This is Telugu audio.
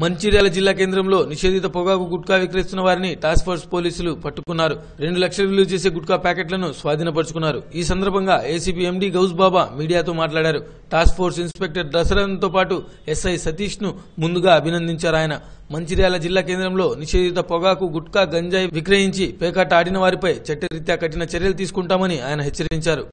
మంచిర్యాల జిల్లా కేంద్రంలో నిషేధిత పొగాకు గుట్కా విక్రయిస్తున్న వారిని టాస్క్ ఫోర్స్ పోలీసులు పట్టుకున్నారు. రెండు లక్షలు విలువ చేసే గుట్కా ప్యాకెట్లను స్వాధీనపరుచుకున్నారు. ఈ సందర్భంగా ఏసీపీ ఎండీ గౌస్ బాబా మీడియాతో మాట్లాడారు. టాస్క్ ఫోర్స్ ఇన్స్పెక్టర్ దశరథన్తో పాటు ఎస్ఐ సతీష్ను ముందుగా అభినందించారు ఆయన. మంచిర్యాల జిల్లా కేంద్రంలో నిషేధిత పొగాకు గుట్కా గంజాయి విక్రయించి పేకాట ఆడిన వారిపై చట్టరీత్యా కఠిన చర్యలు తీసుకుంటామని ఆయన హెచ్చరించారు.